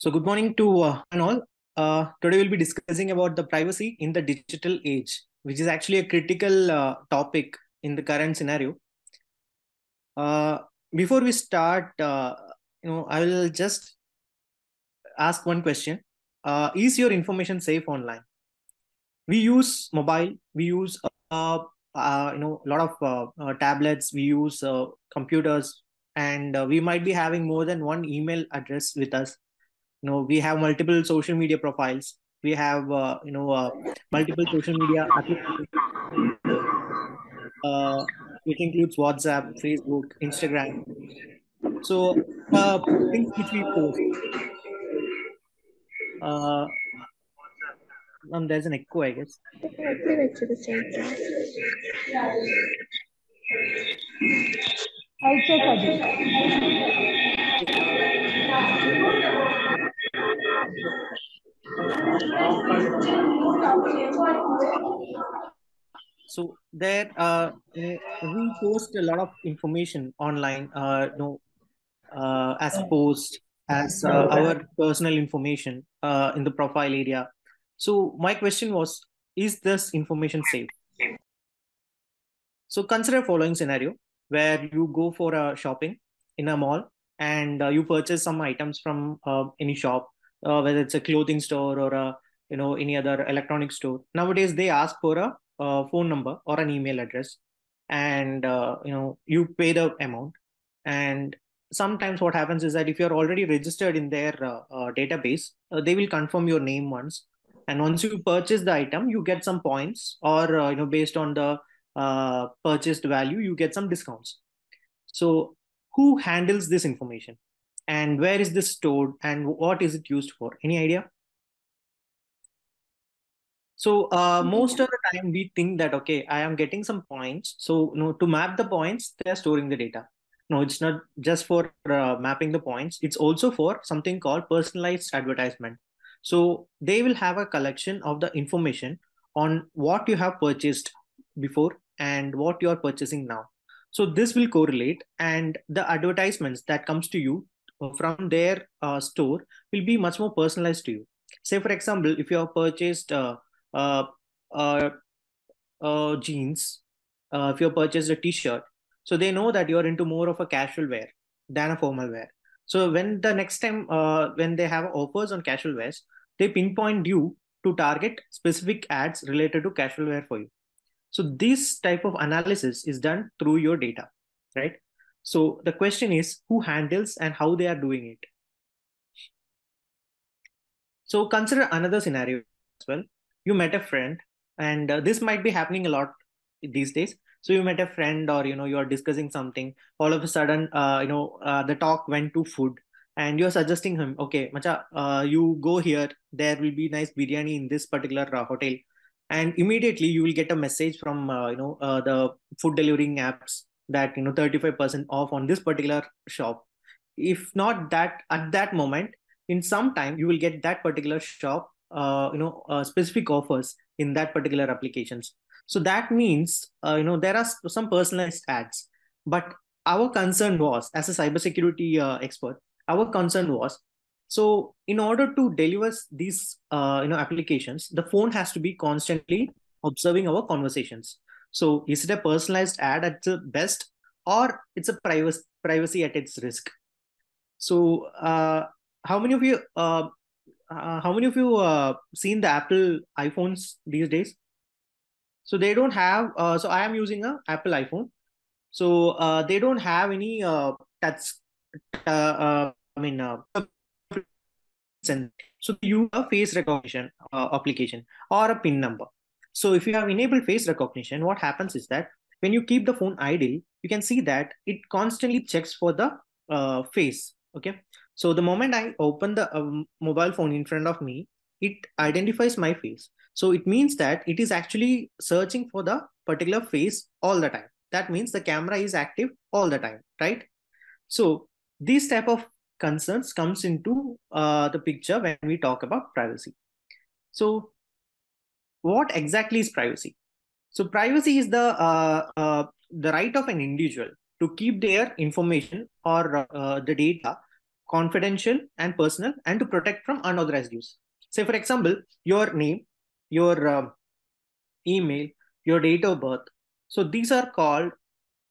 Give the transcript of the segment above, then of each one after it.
So good morning to uh, and all. Uh, today we'll be discussing about the privacy in the digital age, which is actually a critical uh, topic in the current scenario. Uh, before we start, uh, you know, I will just ask one question: uh, Is your information safe online? We use mobile. We use uh, you know a lot of tablets. We use computers, and we might be having more than one email address with us you know we have multiple social media profiles. We have uh, you know uh, multiple social media uh, it includes whatsapp facebook instagram. So uh, things which we post. Uh, um, there's an echo i guess. I'll check again so there uh, we post a lot of information online uh, you know uh, as post as uh, our personal information uh, in the profile area. So my question was is this information safe? So consider following scenario where you go for a shopping in a mall and uh, you purchase some items from uh, any shop uh, whether it's a clothing store or a you know any other electronic store. Nowadays they ask for a phone number or an email address and uh, you know you pay the amount. And sometimes what happens is that if you're already registered in their uh, uh, database uh, they will confirm your name once. And once you purchase the item you get some points or you know based on the purchased value you get some discounts. So who handles this information and where is this stored and what is it used for any idea so uh, most of the time we think that okay, I am getting some points. So you know, to map the points, they are storing the data. No, it's not just for uh, mapping the points. It's also for something called personalized advertisement. So they will have a collection of the information on what you have purchased before and what you are purchasing now. So this will correlate, and the advertisements that comes to you from their uh, store will be much more personalized to you. Say, for example, if you have purchased uh, uh, uh, uh, jeans, uh, if you have purchased a t-shirt, so they know that you're into more of a casual wear than a formal wear. So when the next time uh, when they have offers on casual wears, they pinpoint you to target specific ads related to casual wear for you. So this type of analysis is done through your data, right? So the question is who handles and how they are doing it. So consider another scenario as well. You met a friend, and uh, this might be happening a lot these days. So you met a friend, or you know, you are discussing something. All of a sudden, uh, you know, uh, the talk went to food, and you're suggesting him, okay, Macha, uh, you go here. There will be nice biryani in this particular uh, hotel, and immediately you will get a message from uh, you know the food delivering apps that you know 35% off on this particular shop. If not that at that moment, in some time you will get that particular shop uh, you know uh, specific offers in that particular applications. So that means uh, you know there are some personalized ads. But our concern was as a cybersecurity uh, expert our concern was so in order to deliver these uh, you know applications the phone has to be constantly observing our conversations so is it a personalized ad at the best or it's a privacy privacy at its risk so uh, how many of you uh, uh, how many of you uh, seen the Apple iPhones these days? So they don't have. Uh, so I am using a Apple iPhone. So uh, they don't have any uh, touch. Uh, uh, I mean, uh, so you have a face recognition uh, application or a PIN number. So if you have enabled face recognition, what happens is that when you keep the phone idle, you can see that it constantly checks for the uh, face. Okay. So the moment I open the um, mobile phone in front of me, it identifies my face. So it means that it is actually searching for the particular face all the time. That means the camera is active all the time, right? So these type of concerns comes into uh, the picture when we talk about privacy. So what exactly is privacy? So privacy is the uh, uh, the right of an individual to keep their information or uh, the data confidential and personal and to protect from unauthorized use. Say for example your name your uh, email your date of birth. So these are called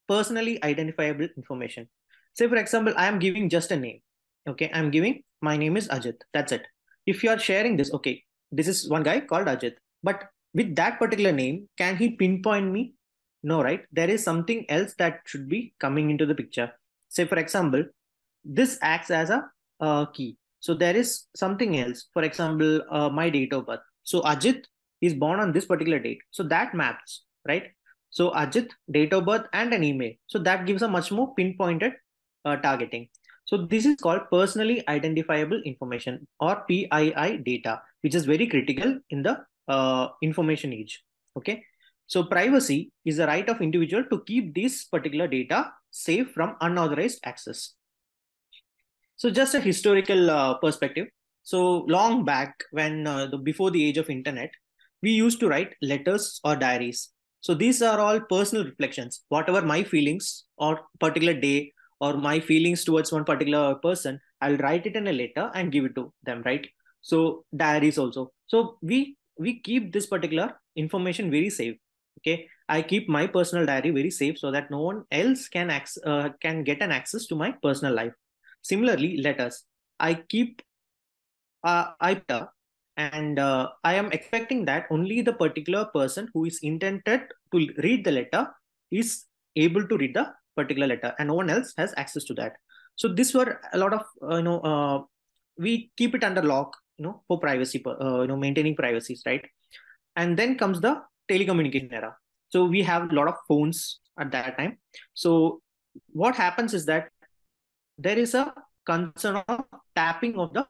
personally identifiable information. Say for example i am giving just a name okay? I'm giving my name is ajith. That's it. If you are sharing this okay this is one guy called ajith but with that particular name can he pinpoint me? No right? There is something else that should be coming into the picture. Say for example this acts as a uh, key. So there is something else. For example uh, my date of birth. So ajith is born on this particular date. So that maps right? So ajith date of birth and an email. So that gives a much more pinpointed uh, targeting. So this is called personally identifiable information or pii data which is very critical in the uh, information age okay so privacy is the right of individual to keep this particular data safe from unauthorized access so just a historical uh, perspective. So long back when uh, the, before the age of internet, we used to write letters or diaries. So these are all personal reflections. Whatever my feelings or particular day or my feelings towards one particular person, I'll write it in a letter and give it to them, right? So diaries also. So we we keep this particular information very safe. Okay, I keep my personal diary very safe so that no one else can access, uh, can get an access to my personal life. Similarly, letters. I keep uh, I and uh, I am expecting that only the particular person who is intended to read the letter is able to read the particular letter, and no one else has access to that. So this were a lot of uh, you know uh, we keep it under lock, you know, for privacy, uh, you know, maintaining privacies, right? And then comes the telecommunication era. So we have a lot of phones at that time. So what happens is that there is a concern of tapping of the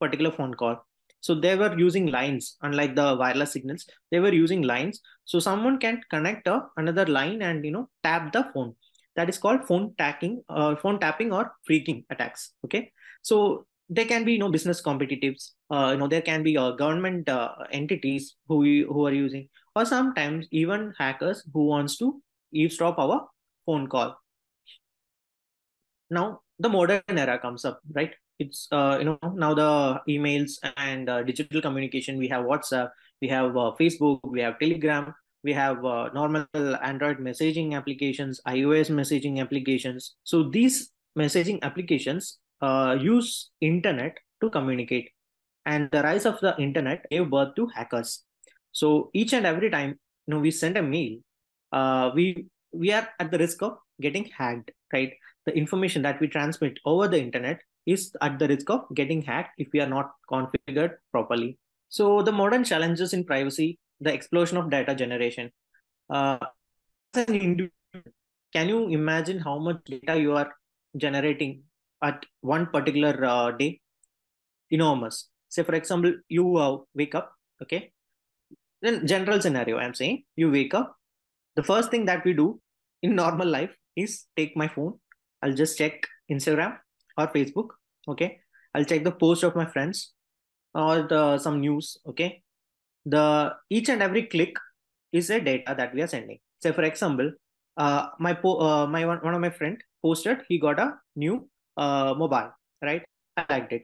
particular phone call. So they were using lines, unlike the wireless signals, they were using lines. So someone can connect a, another line and you know tap the phone. That is called phone tapping, uh, phone tapping or phreaking attacks. Okay, so there can be you know business competitives. Uh, you know there can be uh, government uh, entities who who are using, or sometimes even hackers who wants to eavesdrop our phone call. Now the modern era comes up, right? It's uh, you know now the emails and uh, digital communication. We have WhatsApp, we have uh, Facebook, we have Telegram, we have uh, normal Android messaging applications, iOS messaging applications. So these messaging applications uh, use internet to communicate, and the rise of the internet gave birth to hackers. So each and every time you know we send a mail, uh, we we are at the risk of getting hacked, right? the information that we transmit over the internet is at the risk of getting hacked if we are not configured properly. So the modern challenges in privacy, the explosion of data generation. Uh, can you imagine how much data you are generating at one particular uh, day? Enormous. Say, for example, you uh, wake up, okay? Then general scenario, I'm saying, you wake up. The first thing that we do in normal life is take my phone I'll just check Instagram or Facebook. Okay. I'll check the post of my friends or the some news. Okay. The each and every click is a data that we are sending. Say for example, uh, my po- uh, my one, one of my friend posted he got a new uh, mobile, right? I liked it.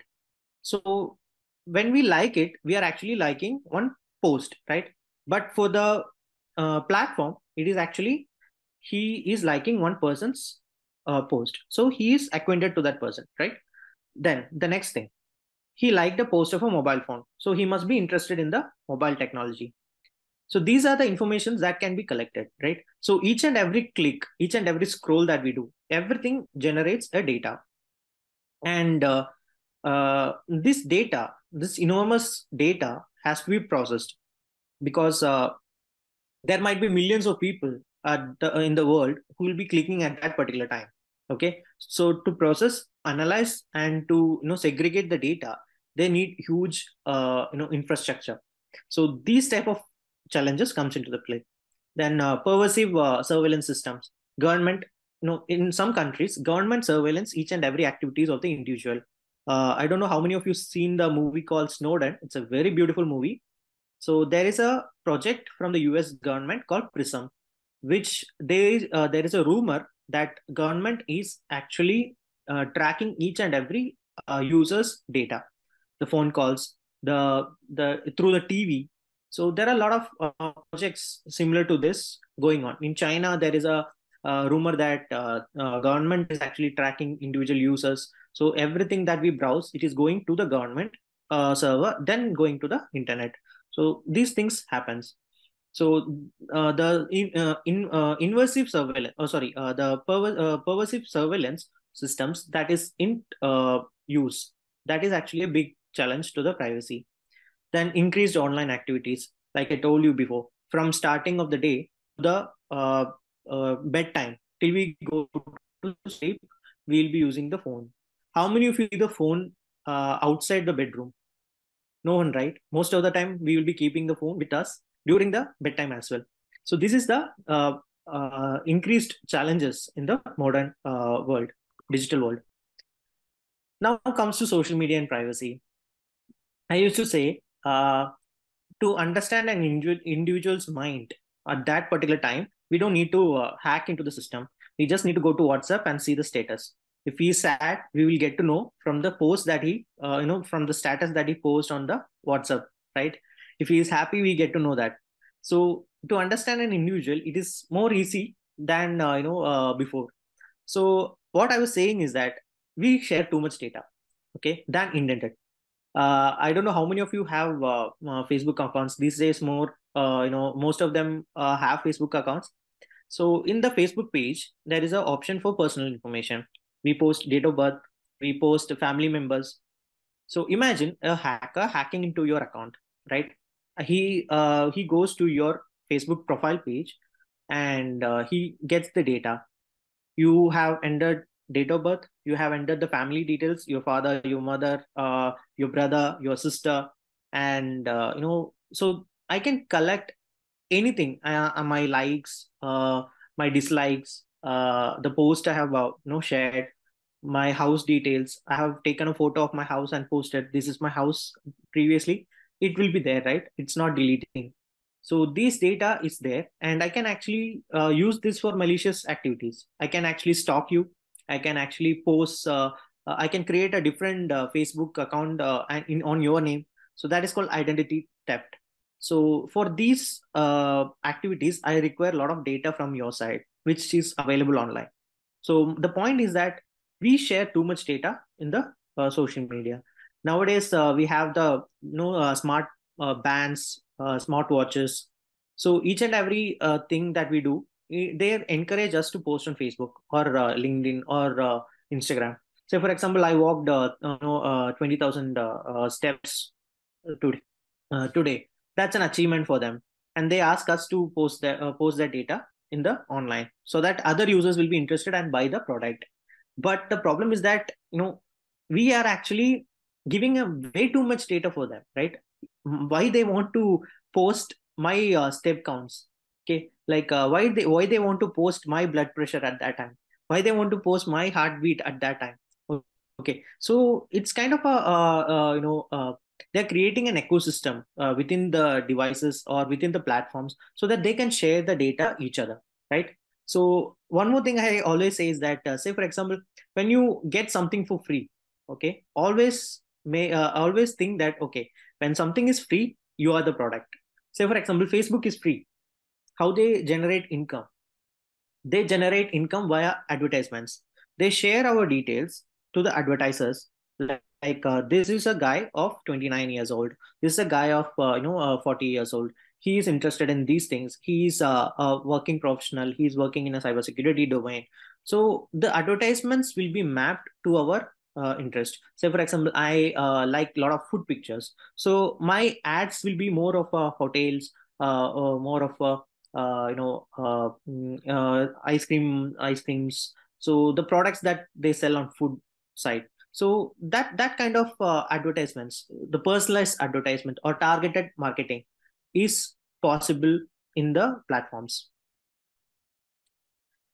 So when we like it, we are actually liking one post, right? But for the uh, platform, it is actually he is liking one person's uh, post. So he is acquainted to that person, right? Then the next thing, he liked a post of a mobile phone. So he must be interested in the mobile technology. So these are the informations that can be collected, right? So each and every click, each and every scroll that we do, everything generates a data. And uh, uh, this data, this enormous data has to be processed because uh, there might be millions of people the, in the world who will be clicking at that particular time okay? So to process analyze and to you know segregate the data they need huge uh, you know infrastructure. So these type of challenges comes into the play. Then uh, pervasive uh, surveillance systems government know in some countries government surveillance each and every activities of the individual. Uh, i don't know how many of you seen the movie called snowden. It's a very beautiful movie. So there is a project from the us government called prism which there uh, there is a rumor that government is actually uh, tracking each and every uh, users data the phone calls the the through the tv so there are a lot of uh, projects similar to this going on. In china there is a uh, rumor that uh, uh, government is actually tracking individual users. So everything that we browse it is going to the government uh, server then going to the internet. So these things happens. So uh, the in, uh, in invasive surveillance oh sorry the perver- pervasive surveillance systems that is in use that is actually a big challenge to the privacy. Then increased online activities like i told you before from starting of the day the uh, uh, bedtime. Till we go to sleep we'll be using the phone. How many of you the phone uh, outside the bedroom? No one right? Most of the time we will be keeping the phone with us during the bedtime as well. So this is the uh, uh, increased challenges in the modern uh, world digital world. Now comes to social media and privacy. I used to say uh, to understand an individual's mind at that particular time we don't need to uh, hack into the system. We just need to go to whatsapp and see the status. If he's sad we will get to know from the post that he uh, you know from the status that he posts on the whatsapp right? If he is happy we get to know that. So to understand an individual it is more easy than uh, you know uh, before. So what i was saying is that we share too much data okay than intended uh, i don't know how many of you have uh, uh, facebook accounts. These days more uh, you know most of them uh, have facebook accounts. So in the facebook page there is an option for personal information. We post date of birth we post family members. So imagine a hacker hacking into your account right? He uh, he goes to your facebook profile page and he gets the data. You have entered date of birth you have entered the family details your father your mother uh, your brother your sister and uh, you know so i can collect anything uh, uh my likes uh, my dislikes uh, the post i have uh, you know shared my house details. I have taken a photo of my house and posted this is my house previously. It will be there right? It's not deleting. So this data is there and i can actually uh, use this for malicious activities. I can actually stalk you i can actually post uh, uh, i can create a different uh, facebook account uh, in, on your name. So that is called identity theft. So for these uh, activities i require a lot of data from your side which is available online. So the point is that we share too much data in the social media. Nowadays uh, we have the you know uh, smart uh, bands uh, smart watches. So each and every uh, thing that we do they encourage us to post on facebook or uh, linkedin or uh, instagram. So for example i walked uh, you know, uh, 20000 uh, uh, steps today today. That's an achievement for them. And they ask us to post uh, post their data in the online so that other users will be interested and buy the product. But the problem is that you know we are actually giving a way too much data for them right? Why they want to post my step counts okay? Like uh, why they why they want to post my blood pressure at that time? Why they want to post my heartbeat at that time? Okay so it's kind of a uh, uh, you know uh, they're creating an ecosystem uh, within the devices or within the platforms so that they can share the data each other right? So one more thing i always say is that uh, say for example when you get something for free okay? Always may uh, always think that okay when something is free you are the product. Say for example facebook is free how they generate income. They generate income via advertisements. They share our details to the advertisers. Like uh, this is a guy of 29 years old. This is a guy of uh, you know uh, 40 years old. He is interested in these things. He's uh, a working professional. He's working in a cybersecurity domain. So the advertisements will be mapped to our uh, interest. Say for example i uh, like a lot of food pictures. So my ads will be more of uh, hotels uh, or more of a uh, you know uh, mm, uh, ice cream ice creams. So the products that they sell on food site. So that that kind of uh, advertisements the personalized advertisement or targeted marketing is possible in the platforms.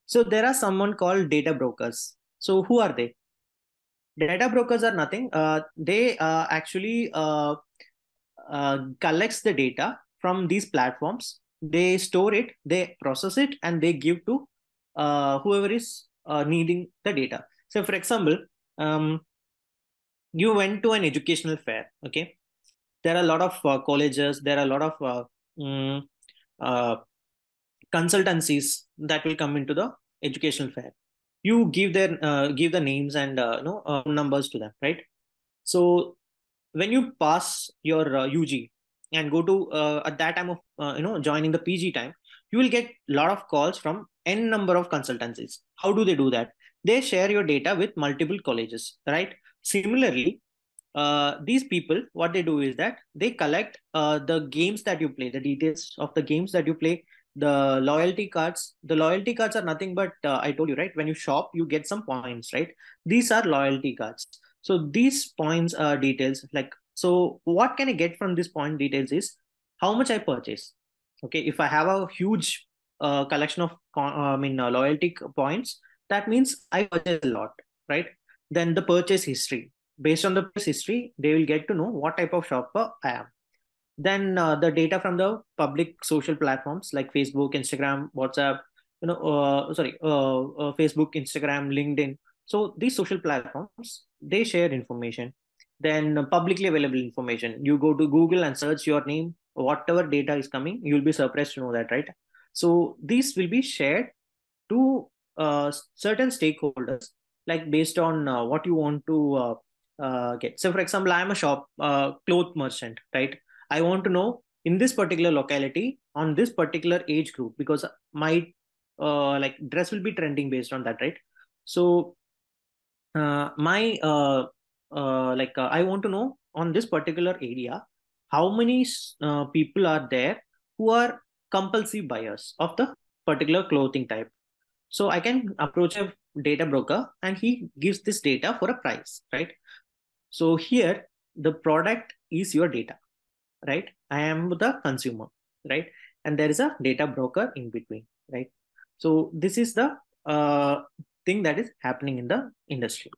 So there are someone called data brokers. So who are they? Data brokers are nothing. Uh, they actually collects the data from these platforms they store it they process it and they give to uh, whoever is uh, needing the data. So for example um, you went to an educational fair okay? There are a lot of uh, colleges there are a lot of uh, consultancies that will come into the educational fair. You give their uh, give the names and you know numbers to them right? So when you pass your ug and go to at that time of you know joining the pg time you will get a lot of calls from n number of consultancies. How do they do that? They share your data with multiple colleges right? Similarly uh, these people what they do is that they collect uh, the games that you play the details of the games that you play the loyalty cards. The loyalty cards are nothing but uh, i told you right? When you shop you get some points right? These are loyalty cards. So these points are details like so what can i get from this point details is how much i purchase. Okay if i have a huge uh, collection of uh, i mean uh, loyalty points that means i purchase a lot right? Then the purchase history. Based on the purchase history they will get to know what type of shopper i am. Then uh, the data from the public social platforms like facebook instagram whatsapp you know uh, sorry uh, uh, facebook instagram linkedin. So these social platforms they share information then publicly available information. You go to google and search your name whatever data is coming you'll be surprised to know that right? So these will be shared to uh, certain stakeholders like based on uh, what you want to uh, uh, get. So for example i'm a shop uh, cloth merchant right? I want to know in this particular locality on this particular age group because my uh, like dress will be trending based on that, right? So my uh, like uh, I want to know on this particular area how many uh, people are there who are compulsive buyers of the particular clothing type. So I can approach a data broker and he gives this data for a price, right? So here the product is your data right i am the consumer right and there is a data broker in between right so this is the uh, thing that is happening in the industry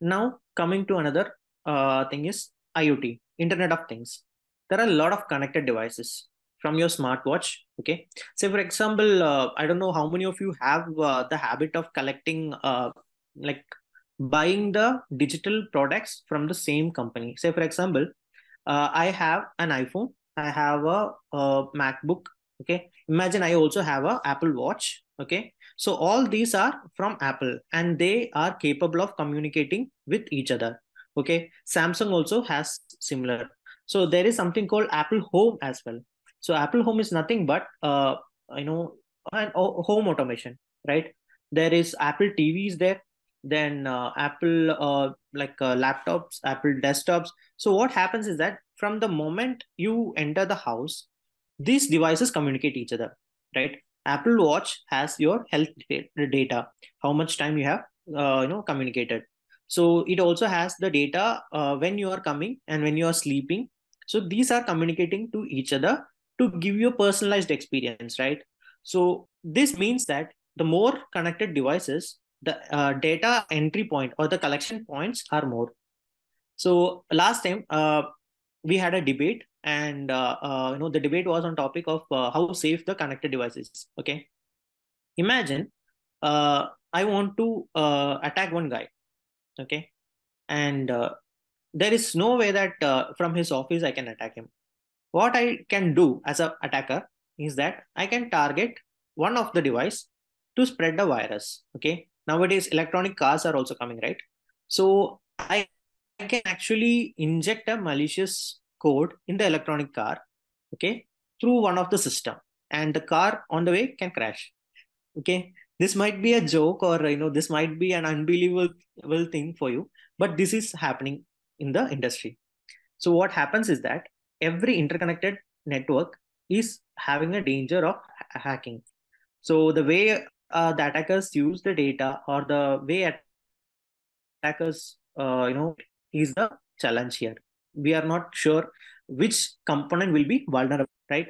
now coming to another uh, thing is iot internet of things there are a lot of connected devices from your smartwatch okay say for example uh, i don't know how many of you have uh, the habit of collecting uh, like buying the digital products from the same company say for example uh, I have an iPhone, I have a, a MacBook. Okay, imagine I also have a Apple Watch. Okay, so all these are from Apple and they are capable of communicating with each other. Okay, Samsung also has similar. So there is something called Apple Home as well. So Apple Home is nothing but uh, you know an home automation, right? There is Apple TVs there, then uh, Apple uh, like uh, laptops, Apple desktops. So what happens is that from the moment you enter the house, these devices communicate each other, right? Apple Watch has your health data, how much time you have, uh, you know, communicated. So it also has the data uh, when you are coming and when you are sleeping. So these are communicating to each other to give you a personalized experience, right? So this means that the more connected devices, the uh, data entry point or the collection points are more. So last time uh, we had a debate and uh, uh you know the debate was on topic of uh, how safe the connected devices. Okay. Imagine uh, I want to attack one guy. Okay. And there is no way that from his office I can attack him. What I can do as an attacker is that I can target one of the device to spread the virus. Okay nowadays electronic cars are also coming right so i can actually inject a malicious code in the electronic car okay through one of the system and the car on the way can crash okay. This might be a joke or you know this might be an unbelievable thing for you but this is happening in the industry. So what happens is that every interconnected network is having a danger of hacking. So the way uh, the attackers use the data or the way attackers uh, you know is the challenge here we are not sure which component will be vulnerable right?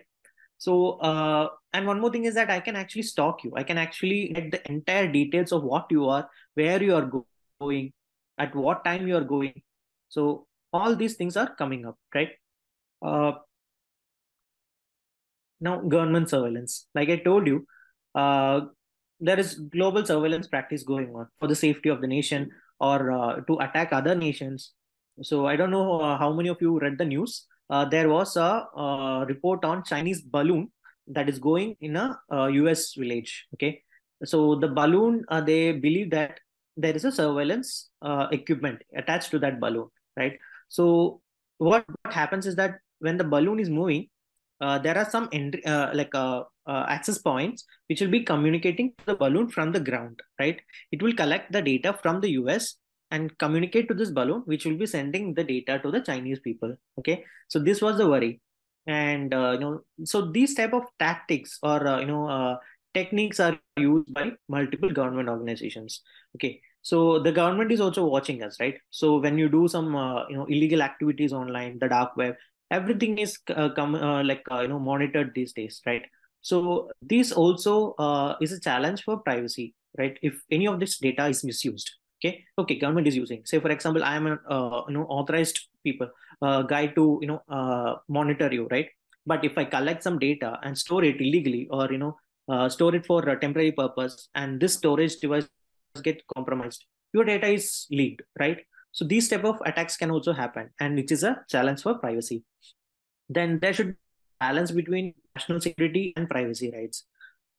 So uh, and one more thing is that i can actually stalk you. I can actually get the entire details of what you are where you are going at what time you are going. So all these things are coming up right? Uh, now government surveillance. Like i told you uh, there is global surveillance practice going on for the safety of the nation or uh, to attack other nations. So I don't know uh, how many of you read the news. Uh, there was a uh, report on Chinese balloon that is going in a US uh, village. Okay, so the balloon uh, they believe that there is a surveillance equipment attached to that balloon, right? So what, what happens is that when the balloon is moving, there are some entry, like access points which will be communicating to the balloon from the ground, right? It will collect the data from the US and communicate to this balloon which will be sending the data to the chinese people okay? So this was the worry. And uh, you know so these type of tactics or uh, you know uh, techniques are used by multiple government organizations okay? So the government is also watching us right? So when you do some uh, you know illegal activities online the dark web everything is uh, come uh, like you know monitored these days right? So this also is a challenge for privacy right? If any of this data is misused okay? Okay government is using. Say for example i am an uh, you know authorized people uh, guy to you know uh, monitor you right? But if i collect some data and store it illegally or you know uh, store it for a temporary purpose and this storage device get compromised your data is leaked right? So these type of attacks can also happen and which is a challenge for privacy. Then there should be balance between national security and privacy rights.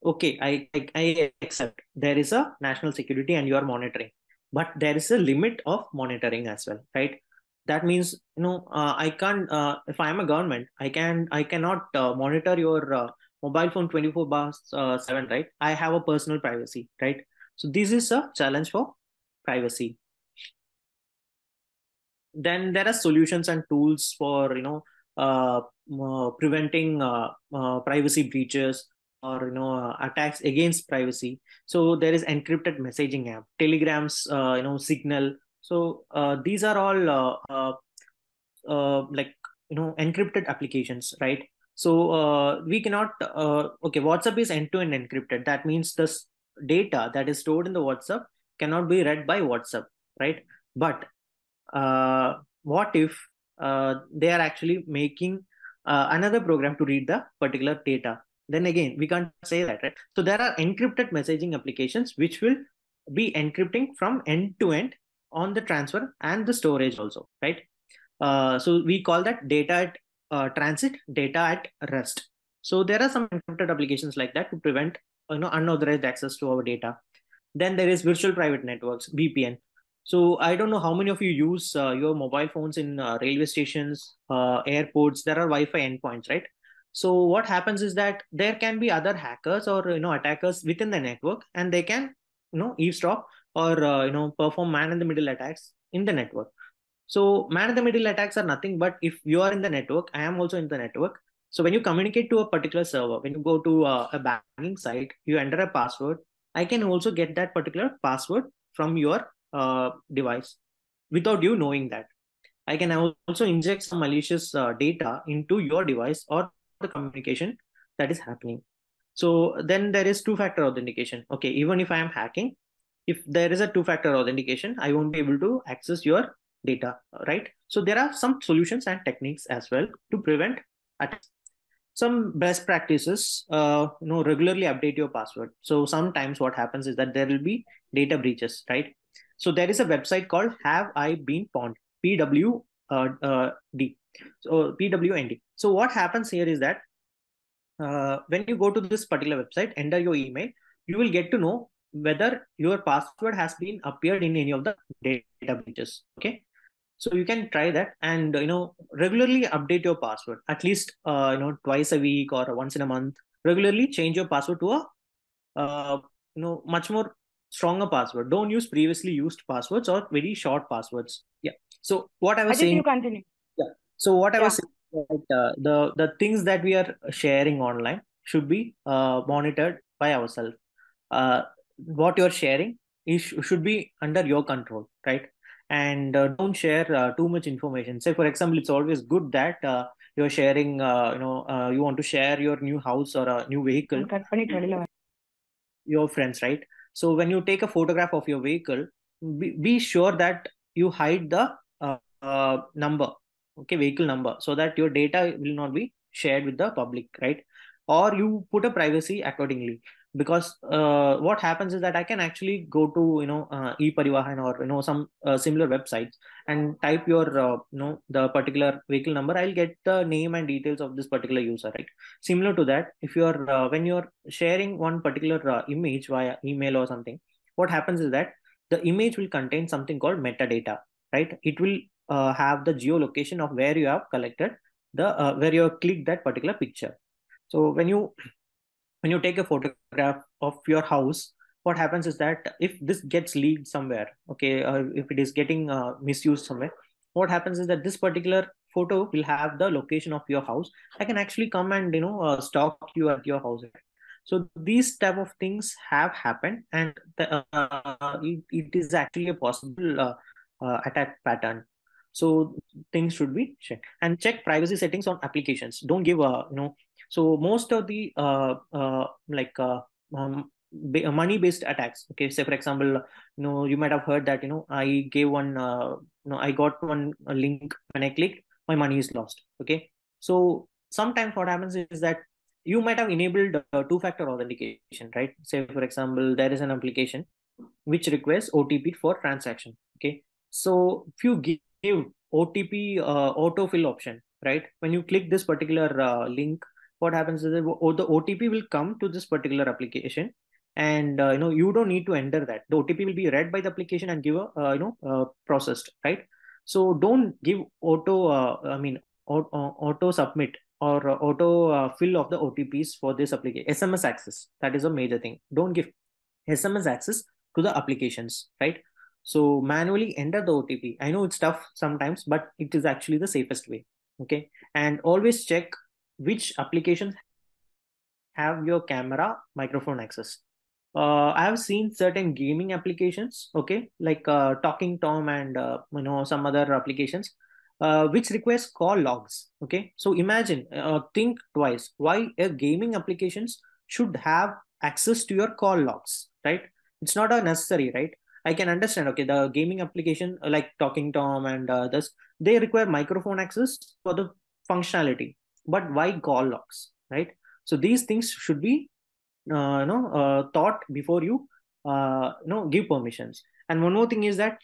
Okay I, I i accept there is a national security and you are monitoring but there is a limit of monitoring as well right? That means you know uh, i can't uh, if i am a government i can i cannot uh, monitor your uh, mobile phone 24 bar uh, 7 right? I have a personal privacy right? So this is a challenge for privacy. Then there are solutions and tools for you know uh, preventing privacy breaches or you know uh, attacks against privacy. So there is encrypted messaging app telegrams uh, you know signal. So uh, these are all uh, uh, uh, like you know encrypted applications right? So we cannot okay whatsapp is end to end encrypted. That means the data that is stored in the whatsapp cannot be read by whatsapp right? But what if they are actually making another program to read the particular data then again we can't say that right? So there are encrypted messaging applications which will be encrypting from end to end on the transfer and the storage also right? Uh, so we call that data at uh, transit data at rest. So there are some encrypted applications like that to prevent you know unauthorized access to our data. Then there is virtual private networks vpn so i don't know how many of you use uh, your mobile phones in uh, railway stations uh, airports. There are wi-fi endpoints right so what happens is that there can be other hackers or you know attackers within the network and they can you know eavesdrop or uh, you know perform man in the middle attacks in the network. So man in the middle attacks are nothing but if you are in the network i am also in the network. So when you communicate to a particular server when you go to uh, a banking site you enter a password i can also get that particular password from your uh, device without you knowing that. I can also inject some malicious uh, data into your device or the communication that is happening. So then there is two factor authentication. Okay even if i am hacking if there is a two factor authentication i won't be able to access your data right? So there are some solutions and techniques as well to prevent attacks. Some best practices uh, you know regularly update your password. So sometimes what happens is that there will be data breaches right? So there is a website called have i been pwned pw uh, uh, d so pwnd so what happens here is that uh, when you go to this particular website enter your email you will get to know whether your password has been appeared in any of the databases. okay? So you can try that and you know regularly update your password. At least uh, you know twice a week or once in a month. Regularly change your password to a uh, you know much more stronger password. Don't use previously used passwords or very short passwords. Yeah. So what i was I saying you continue so what yeah. i was saying that, uh, the the things that we are sharing online should be uh, monitored by ourselves. Uh, what you're sharing is should be under your control right? And uh, don't share uh, too much information. Say for example it's always good that uh, you're sharing uh, you know uh, you want to share your new house or a new vehicle your friends right? So when you take a photograph of your vehicle be, be sure that you hide the uh, number okay vehicle number so that your data will not be shared with the public right or you put a privacy accordingly because uh, what happens is that I can actually go to you know uh, e-parivahan or you know some uh, similar websites and type your uh, you know the particular vehicle number. I'll get the name and details of this particular user, right? Similar to that, if you're uh, when you're sharing one particular uh, image via email or something, what happens is that the image will contain something called metadata, right? It will uh, have the geolocation of where you have collected the uh, where you have clicked that particular picture. So when you when you take a photograph of your house what happens is that if this gets leaked somewhere okay uh, if it is getting uh, misused somewhere what happens is that this particular photo will have the location of your house. I can actually come and you know uh, stalk you at your house. So these type of things have happened and the, uh, it, it is actually a possible uh, uh, attack pattern so things should be checked. And check privacy settings on applications. Don't give a you know. So most of the uh, uh, like uh, um, money based attacks okay? Say for example you know you might have heard that you know i gave one uh, you know i got one link. When i clicked my money is lost okay? So sometimes what happens is that you might have enabled uh, two factor authentication right? Say for example there is an application which requires otp for transaction okay? So if you give otp uh, autofill option right? When you click this particular uh, link what happens is that the OTP will come to this particular application and uh, you know you don't need to enter that. The otp will be read by the application and give a uh, you know uh, processed right? So don't give auto uh, i mean auto, auto submit or auto fill of the otps for this application. Sms access that is a major thing. Don't give sms access to the applications right so manually enter the otp i know it's tough sometimes but it is actually the safest way okay? And always check which applications have your camera microphone access. Uh, i have seen certain gaming applications okay? Like uh, talking tom and uh, you know some other applications uh, which requires call logs okay? So imagine uh, think twice. Why a gaming applications should have access to your call logs right? It's not a necessary right i can understand okay the gaming application like talking tom and uh, this they require microphone access for the functionality. But why call logs right? So these things should be uh, you know uh, thought before you uh, you know give permissions. And one more thing is that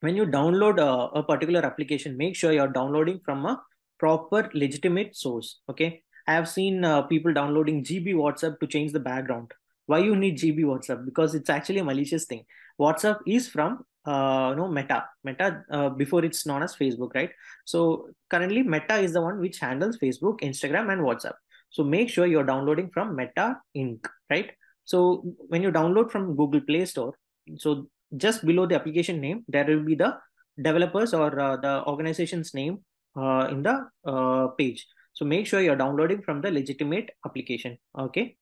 when you download a, a particular application make sure you're downloading from a proper legitimate source okay? I have seen uh, people downloading gb whatsapp to change the background. Why you need gb whatsapp? Because it's actually a malicious thing whatsapp is from uh, you know meta. Meta uh, before it's known as facebook right? So currently meta is the one which handles facebook instagram and whatsapp. So make sure you're downloading from meta inc right? So when you download from google play store so just below the application name there will be the developers or uh, the organization's name uh, in the uh, page. So make sure you're downloading from the legitimate application okay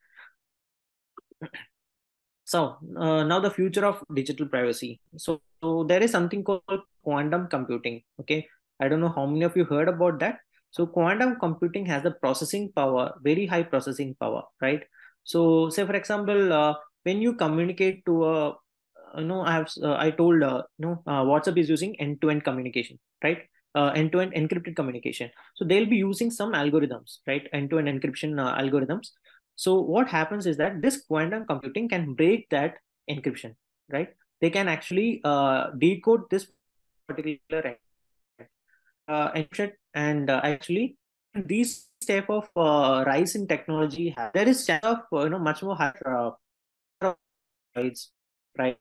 so uh, now the future of digital privacy. So, so, there is something called quantum computing. Okay, I don't know how many of you heard about that. So quantum computing has the processing power, very high processing power, right? So say for example, uh, when you communicate to a, you know, I have uh, I told uh, you know uh, WhatsApp is using end-to-end communication, right? Uh, end-to-end encrypted communication. So they'll be using some algorithms, right? End-to-end encryption uh, algorithms so what happens is that this quantum computing can break that encryption, right? They can actually uh, decode this particular uh, encryption. And uh, actually these type of uh, rise in technology there is chance of you know much more higher uh, rights right?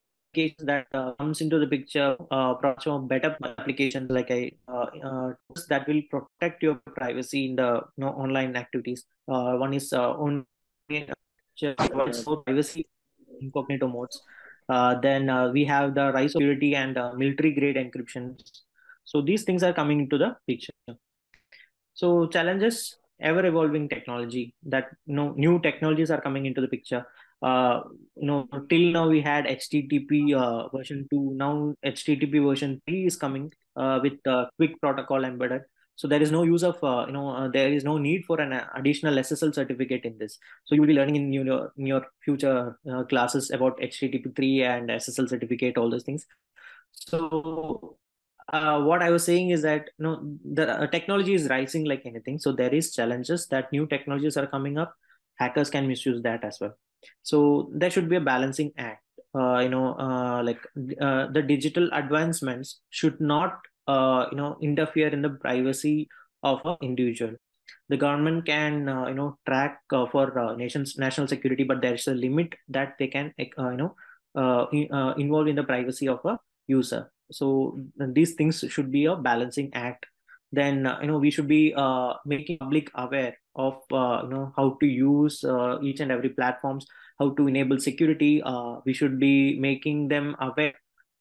That uh, comes into the picture uh, better applications like a uh, that will protect your privacy in the you know, online activities. One is on privacy incognito modes. Uh, then uh, we have the rise of security and uh, military grade encryption. So these things are coming into the picture. So challenges, ever evolving technology that you know new technologies are coming into the picture. Uh, you know till now we had HTTP uh, version two. Now HTTP version three is coming uh, with uh, QUIC protocol embedded so there is no use of uh, you know uh, there is no need for an additional ssl certificate in this. So you will be learning in your in your future uh, classes about http3 and ssl certificate all those things. So uh, what i was saying is that you know the uh, technology is rising like anything. So there is challenges that new technologies are coming up. Hackers can misuse that as well. So there should be a balancing act. Uh, you know uh, like uh, the digital advancements should not uh, you know interfere in the privacy of an individual. The government can uh, you know track uh, for uh, nation's national security but there's a limit that they can uh, you know uh, in, uh, involve in the privacy of a user. So these things should be a balancing act. Then you know we should be making public aware of you know how to use each and every platforms how to enable security. We should be making them aware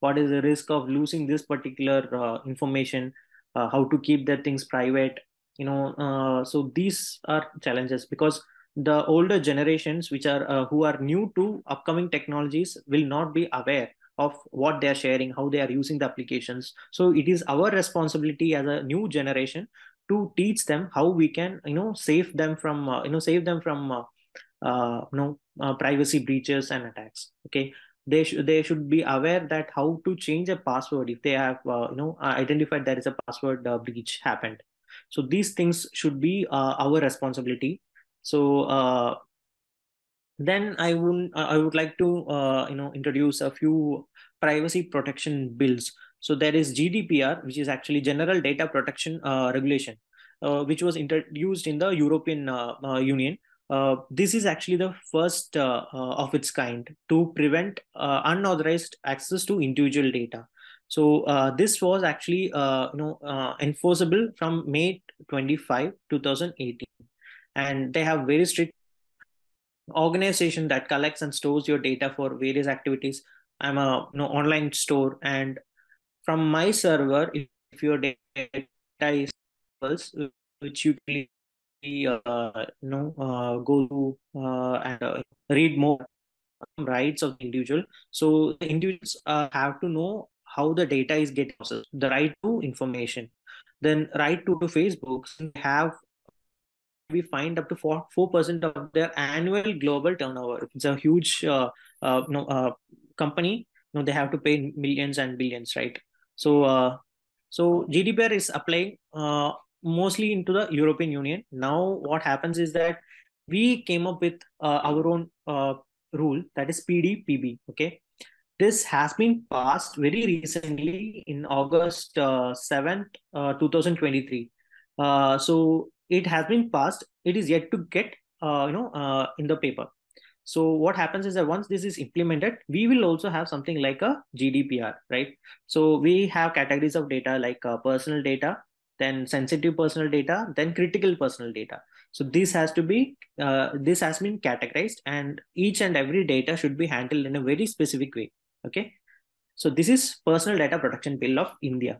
what is the risk of losing this particular uh, information uh, how to keep their things private you know uh, so these are challenges because the older generations which are who are new to upcoming technologies will not be aware of what they are sharing how they are using the applications. So it is our responsibility as a new generation to teach them how we can you know save them from uh, you know save them from uh, uh, you know privacy breaches and attacks. Okay they should they should be aware that how to change a password if they have uh, you know uh, identified there is a password uh, breach happened. So these things should be uh, our responsibility. So uh, then i would i would like to uh, you know introduce a few privacy protection bills. So there is gdpr which is actually general data protection uh, regulation uh, which was introduced in the european uh, uh, union uh, this is actually the first uh, uh, of its kind to prevent uh, unauthorized access to individual data. So uh, this was actually you know enforceable from may 25 2018 and they have very strict organization that collects and stores your data for various activities. I'm a you know online store and from my server if, if your data is which you can uh, you know uh, go uh, and uh, read more rights of the individual. So the individuals uh, have to know how the data is getting processed the right to information. Then right to, to facebook have we find up to 4 4% of their annual global turnover. It's a huge uh, you know, company. You know they have to pay millions and billions right? So so gdpr is applying mostly into the european union. Now what happens is that we came up with uh, our own uh, rule that is pdpb okay? This has been passed very recently in august uh, 7th uh, 2023 uh, so it has been passed. It is yet to get uh, you know in the paper. So what happens is that once this is implemented we will also have something like a gdpr right? So we have categories of data like personal data then sensitive personal data then critical personal data. So this has to be uh, this has been categorized and each and every data should be handled in a very specific way okay? So this is personal data protection bill of india.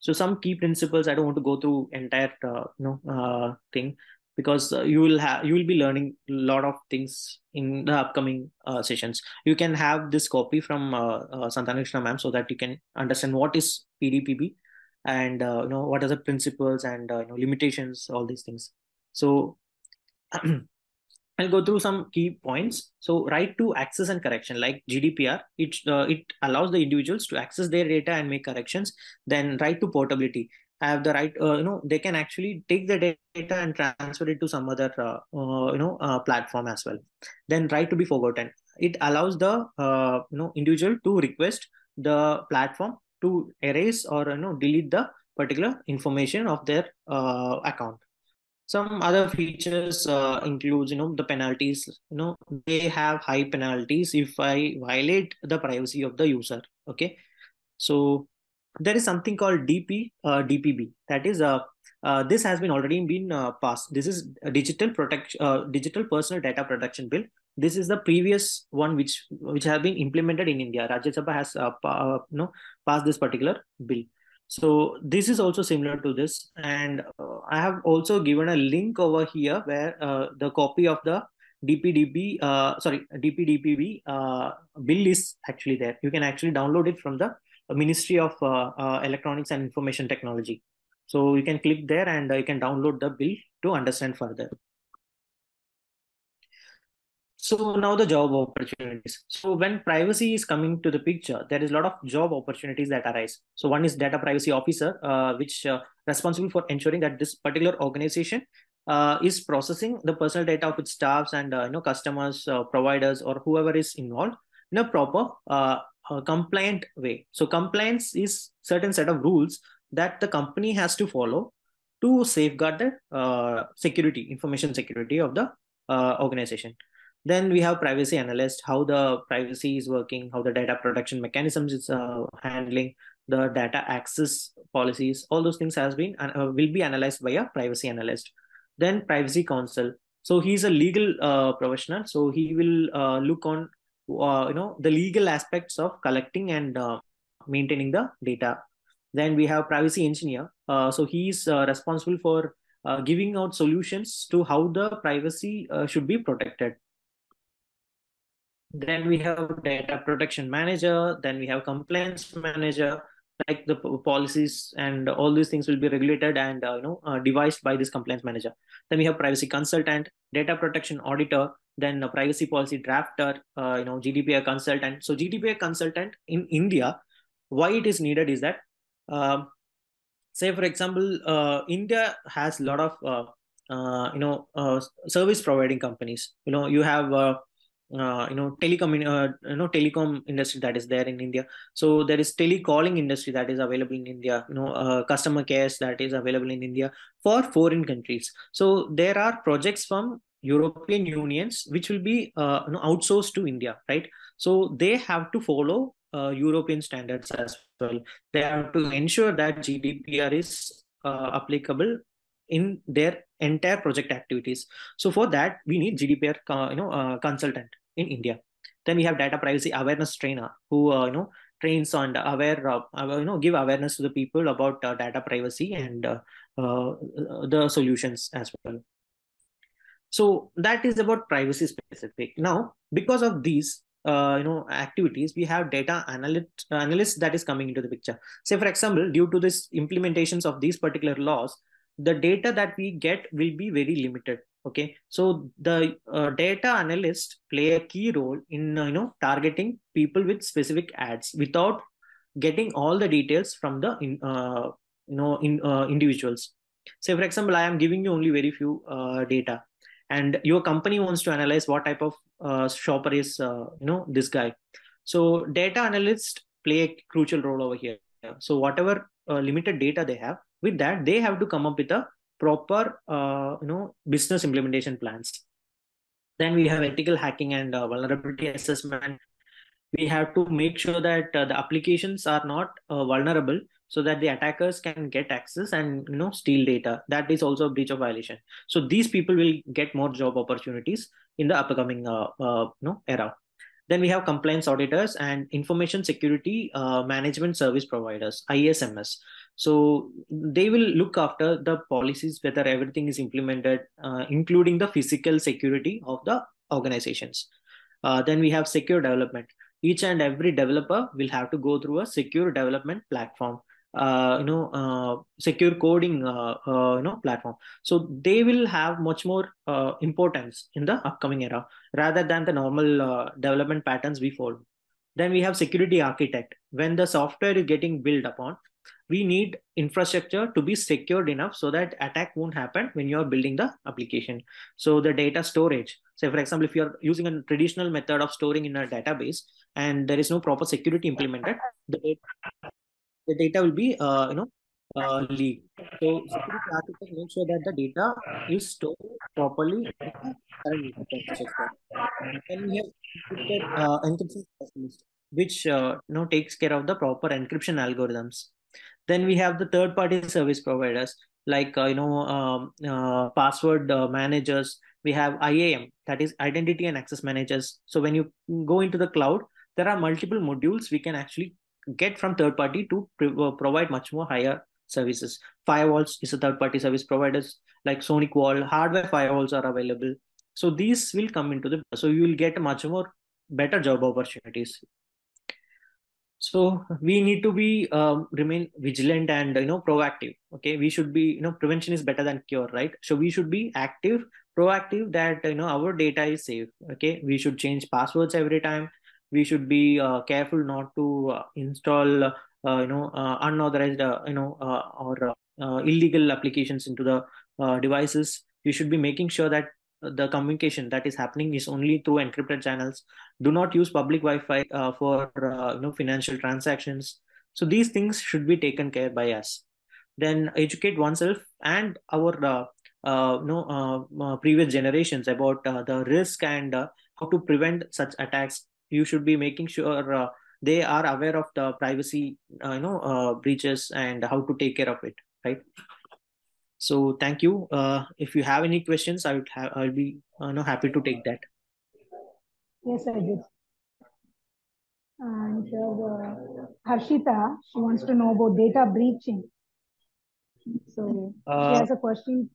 So some key principles i don't want to go through entire uh, you know uh, thing because uh, you will have you will be learning a lot of things in the upcoming uh, sessions. You can have this copy from uh, uh, ma'am so that you can understand what is pdpb and uh, you know what are the principles and uh, you know limitations all these things so I'll go through some key points. So, right to access and correction, like GDPR, it uh, it allows the individuals to access their data and make corrections. Then, right to portability, I have the right, uh, you know, they can actually take the data and transfer it to some other, uh, uh, you know, uh, platform as well. Then, right to be forgotten, it allows the, uh, you know, individual to request the platform to erase or you know delete the particular information of their uh, account. Some other features uh, includes you know the penalties. You know they have high penalties if i violate the privacy of the user. Okay? So there is something called dp uh, dpb that is uh, uh, this has been already been uh, passed. This is a digital protection uh, digital personal data protection bill this is the previous one which which have been implemented in india rajya sabha has uh, uh, you know passed this particular bill so this is also similar to this. And uh, I have also given a link over here where uh, the copy of the DPDP, uh, sorry, DPDPB uh, bill is actually there. You can actually download it from the Ministry of Electronics and Information Technology. So you can click there and you can download the bill to understand further. So now the job opportunities. So when privacy is coming to the picture, there is a lot of job opportunities that arise. So one is data privacy officer, uh, which uh, responsible for ensuring that this particular organization uh, is processing the personal data of its staffs and uh, you know customers, uh, providers, or whoever is involved in a proper uh, compliant way. So compliance is certain set of rules that the company has to follow to safeguard the security, information security of the organization. Then we have privacy analyst, how the privacy is working, how the data protection mechanisms is handling, the data access policies, all those things has been uh, will be analyzed by a privacy analyst. Then privacy counsel. So he's a legal uh, professional. So he will uh, look on uh, you know the legal aspects of collecting and uh, maintaining the data. Then we have privacy engineer. Uh, so he's responsible for giving out solutions to how the privacy should be protected then we have data protection manager then we have compliance manager like the policies and all these things will be regulated and uh, you know uh, devised by this compliance manager. Then we have privacy consultant data protection auditor then a privacy policy drafter uh, you know gdpr consultant. So gdpr consultant in india why it is needed is that um, say for example uh, india has a lot of uh, uh, you know service providing companies. You know you have uh, you know telecom uh, you know telecom industry that is there in india. So there is telecalling industry that is available in india you know uh, customer cares that is available in india for foreign countries. So there are projects from european unions which will be uh, you know, outsourced to india right? So they have to follow uh, european standards as well. They have to ensure that gdpr is uh, applicable in their entire project activities. So for that we need gdpr you know consultant in India. Then we have data privacy awareness trainer who uh, you know trains on aware uh, you know give awareness to the people about uh, data privacy and uh, uh, the solutions as well. So that is about privacy specific. Now, because of these uh, you know activities we have data analyst analysts that is coming into the picture say for example due to this implementations of these particular laws the data that we get will be very limited okay. So the uh, data analyst play a key role in uh, you know targeting people with specific ads without getting all the details from the in, uh, you know in uh, individuals. Say for example i am giving you only very few uh, data and your company wants to analyze what type of uh, shopper is you know this guy. So data analysts play a crucial role over here. So whatever limited data they have with that they have to come up with a proper uh, you know business implementation plans. Then we have ethical hacking and uh, vulnerability assessment. We have to make sure that uh, the applications are not uh, vulnerable so that the attackers can get access and you know steal data. That is also a breach of violation. So these people will get more job opportunities in the upcoming uh, uh, you know era then we have compliance auditors and information security management service providers isms so they will look after the policies whether everything is implemented uh, including the physical security of the organizations. Uh, then we have secure development. Each and every developer will have to go through a secure development platform uh, you know uh, secure coding uh, uh, you know platform. So they will have much more importance in the upcoming era rather than the normal development patterns we follow. Then we have security architect. When the software is getting built upon we need infrastructure to be secured enough so that attack won't happen when you're building the application. So the data storage say for example if you're using a traditional method of storing in a database and there is no proper security implemented the data, the data will be uh, you know uh, leaked. So security architect make sure that the data is stored properly and we have uh, encryption which uh, you know takes care of the proper encryption algorithms. Then we have the third party service providers like uh, you know um, uh, password uh, managers. We have iam that is identity and access managers. So when you go into the cloud there are multiple modules we can actually get from third party to uh, provide much more higher services. Firewalls is a third party service providers like Sonic Wall, hardware firewalls are available. So these will come into the so you will get much more better job opportunities. So we need to be um, remain vigilant and you know proactive okay? We should be you know prevention is better than cure right? So we should be active proactive that you know our data is safe okay? We should change passwords every time we should be uh, careful not to uh, install uh, you know uh, unauthorized uh, you know uh, or illegal applications into the devices. We should be making sure that the communication that is happening is only through encrypted channels. Do not use public wi-fi for you know financial transactions. So these things should be taken care by us. Then educate oneself and our you know previous generations about the risk and how to prevent such attacks you should be making sure uh, they are aware of the privacy uh, you know uh, breaches and how to take care of it right so thank you uh, if you have any questions i would have i'll be uh, no happy to take that Yes, I did. And uh, Harshita, she wants to know about data breaching. So she uh, has a question.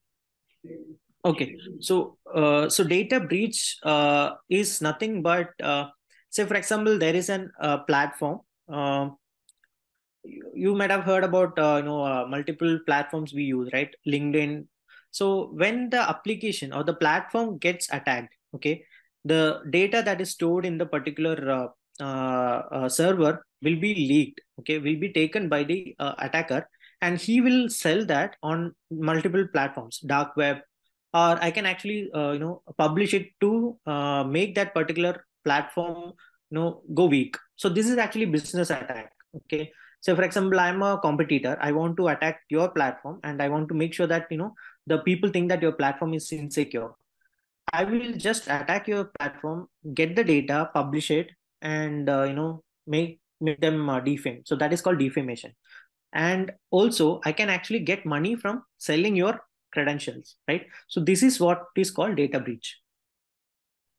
okay so uh, so data breach uh, is nothing but uh, say for example there is an uh, platform uh, you, you might have heard about uh, you know uh, multiple platforms we use right? Linkedin. So when the application or the platform gets attacked okay the data that is stored in the particular uh, uh, server will be leaked okay will be taken by the attacker and he will sell that on multiple platforms dark web or i can actually you know publish it to make that particular platform you know go weak. So this is actually business attack okay? So for example i'm a competitor. I want to attack your platform and i want to make sure that you know the people think that your platform is insecure. I will just attack your platform get the data publish it and uh, you know make make them uh, defame so that is called defamation. And also i can actually get money from selling your credentials right? So this is what is called data breach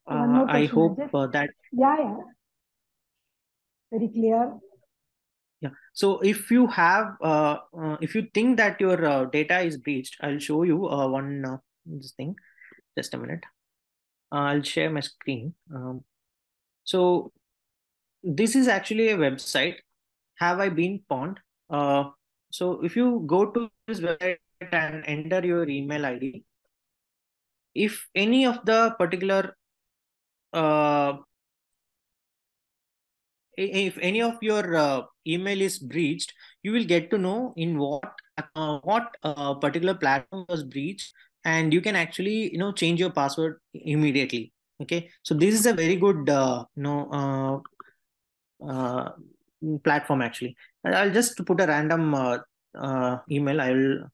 uh, i hope uh, that Yeah, yeah. Very clear. yeah. So if you have uh, uh, if you think that your uh, data is breached i'll show you uh, one uh, this thing. Just a minute. Uh, i'll share my screen. Um, so this is actually a website. Have i been pwned? Uh, so if you go to this website and enter your email id if any of the particular uh, if any of your uh, email is breached you will get to know in what uh, what uh, particular platform was breached and you can actually you know change your password immediately okay? So this is a very good uh, you know uh, uh, platform actually. I'll just put a random uh, uh, email. I'll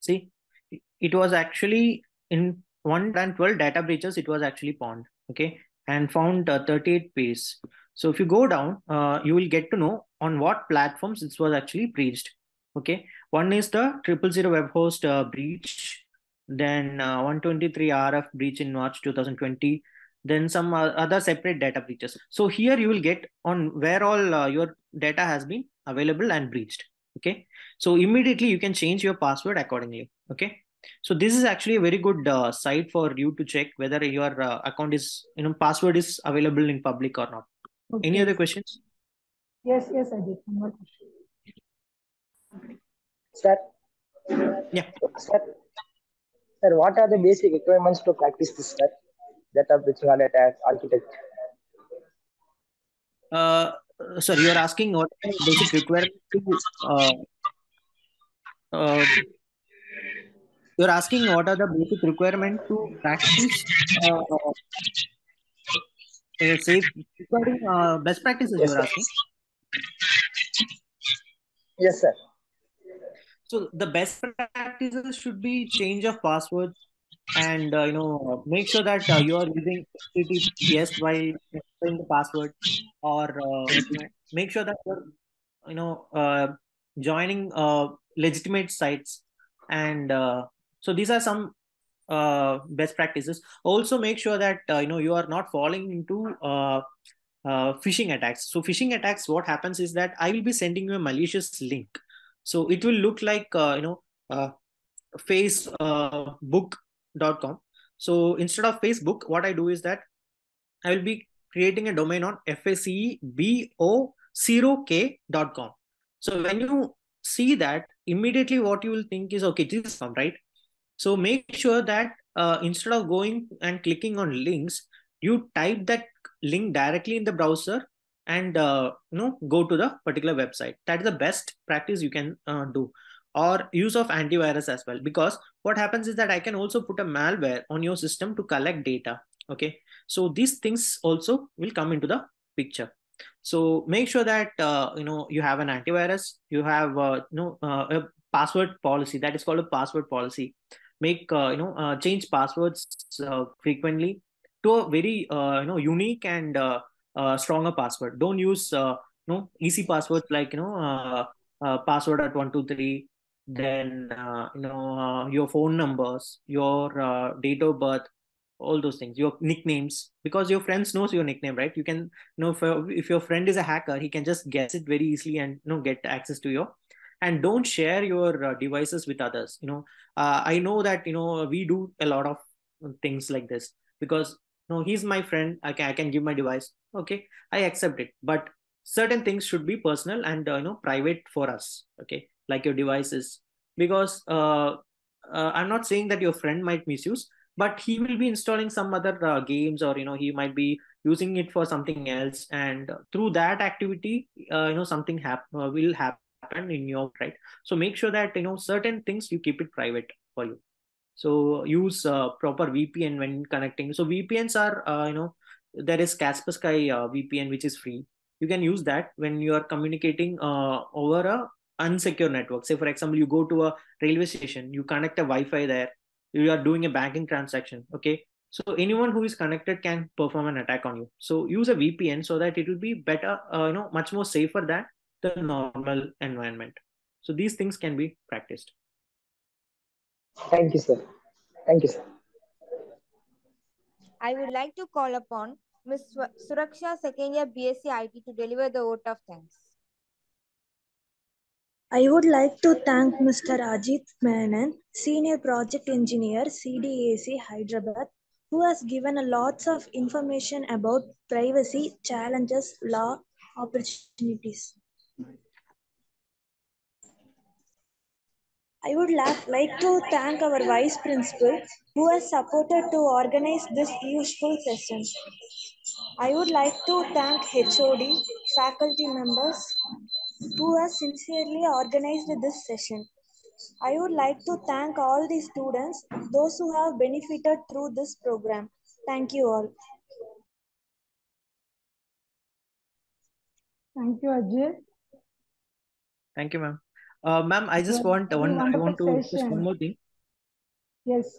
see. It was actually in 112 data breaches it was actually pawned okay and found uh, 38 pays. So if you go down uh, you will get to know on what platforms this was actually breached okay. One is the triple zero web host uh, breach then uh, 123 rf breach in march 2020 then some uh, other separate data breaches. So here you will get on where all uh, your data has been available and breached okay. So immediately you can change your password accordingly okay so this is actually a very good uh, site for you to check whether your uh, account is you know password is available in public or not any other questions Yes, yes, I did. One more question. Sir, yeah sir, sir, what are the basic requirements to practice this, sir? Data breaching or data architect. uh sorry you're asking what basic requirements to uh, uh, you're asking what are the basic requirements to practice uh, uh, safe regarding uh, best practices Yes, you're sir. asking Yes, sir. so the best practices should be change of passwords and uh, you know make sure that uh, you are using https while entering the password or uh, make sure that you're you know uh, joining uh, legitimate sites and uh, so these are some uh, best practices. Also make sure that uh, you know you are not falling into uh, uh, phishing attacks. So phishing attacks what happens is that i will be sending you a malicious link. So it will look like uh, you know uh, facebook.com so instead of facebook what i do is that i will be creating a domain on facebo0k.com so when you see that immediately what you will think is okay this is some right so make sure that uh, instead of going and clicking on links you type that link directly in the browser and uh, you know go to the particular website. That is the best practice you can uh, do. Or use of antivirus as well. Because what happens is that i can also put a malware on your system to collect data. Okay? So these things also will come into the picture. So make sure that uh, you know you have an antivirus. You have uh, you know uh, a password policy. That is called a password policy make uh, you know uh, change passwords uh, frequently to a very you know unique and stronger password. Don't use you know easy passwords like you know password at 123 then uh, you know uh, your phone numbers your uh, date of birth all those things your nicknames because your friends knows your nickname right? You can you know if, if your friend is a hacker he can just guess it very easily and you know get access to your and don't share your uh, devices with others you know. Uh, i know that you know we do a lot of things like this because you know he's my friend i can, I can give my device okay? I accept it but certain things should be personal and uh, you know private for us okay? Like your devices because uh, uh, i'm not saying that your friend might misuse but he will be installing some other uh, games or you know he might be using it for something else and through that activity uh, you know something hap- will happen in your right? So make sure that you know certain things you keep it private for you. So use uh, proper vpn when connecting. So vpns are uh, you know there is kaspersky uh, vpn which is free. You can use that when you are communicating uh, over a unsecure network. Say for example you go to a railway station you connect a wi-fi there you are doing a banking transaction okay? So anyone who is connected can perform an attack on you. So use a vpn so that it will be better uh, you know much more safer than the normal environment so these things can be practiced Thank you, sir. Thank you, sir. I would like to call upon Ms. Suraksha, second year BSc IT, to deliver the vote of thanks. I would like to thank Mr. Ajith Menon, Senior Project Engineer, CDAC Hyderabad, who has given lots of information about privacy, challenges, law, opportunities. I would like to thank our Vice Principal, who has supported to organize this useful session. I would like to thank HOD, faculty members, who has sincerely organized this session. I would like to thank all the students, those who have benefited through this program. Thank you all. Thank you, Ajith. thank you ma'am uh, ma'am i just Very- want one i want to just one more thing Yes.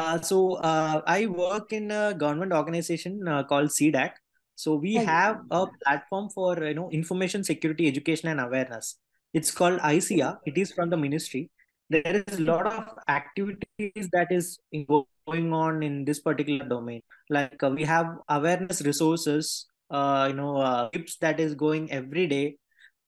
Uh, so uh, I work in a government organization uh, called CDAC. So we Okay. have a platform for you know information security education and awareness. It's called ISEA. It is from the ministry. There is a lot of activities that is going on in this particular domain. Like uh, we have awareness resources, uh, you know, uh, tips that is going every day.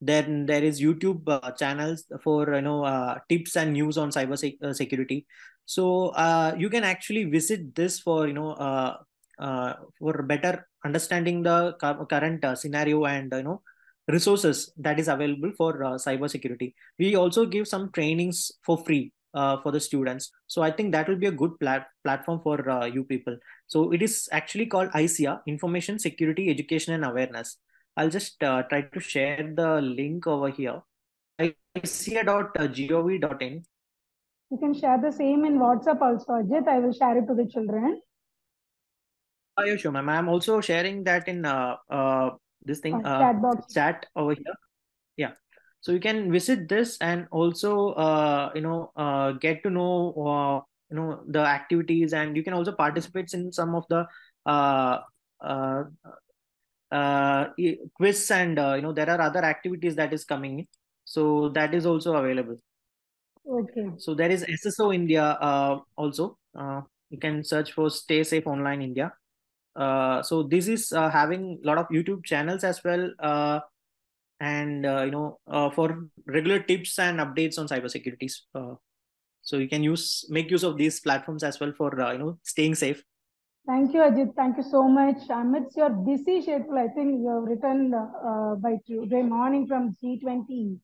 Then there is YouTube uh, channels for you know uh, tips and news on cyber sec- uh, security. So uh, you can actually visit this for you know uh, uh, for better understanding the cu- current scenario and you know resources that is available for cyber security. We also give some trainings for free for the students. So i think that will be a good plat- platform for you people. So it is actually called ISEA information security education and awareness i'll just uh, try to share the link over here isea.gov.in You can share the same in WhatsApp also, Ajith. I will share it to the children. Oh, yeah, sure, ma'am. I'm also sharing that in uh, uh, this thing, Uh, uh, chat box. chat over here. Yeah. So you can visit this and also, uh, you know, uh, get to know, uh, you know, the activities, and you can also participate in some of the uh, uh, uh, quiz and uh, you know there are other activities that is coming in. So that is also available. Okay. So there is SSO India uh, also. Uh, you can search for Stay Safe Online India. Uh, so this is uh, having a lot of YouTube channels as well, uh, and uh, you know uh, for regular tips and updates on cybersecurity. Uh, so you can use make use of these platforms as well for uh, you know staying safe. Thank you, Ajith. Thank you so much. Amidst your busy schedule, I think you have returned uh, by today morning from G20.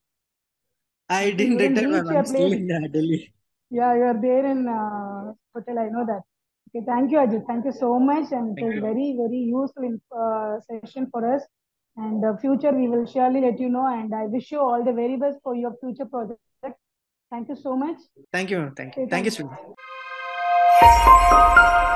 I didn't you return, ma'am. I'm still in uh, Delhi. Yeah, you are there in uh, hotel. I know that. Okay, thank you, Ajith. Thank you so much, and it was you. very, very useful uh, session for us. And the future, we will surely let you know. And I wish you all the very best for your future project. Thank you so much. Thank you. Thank you. Okay, Thank you, thank student.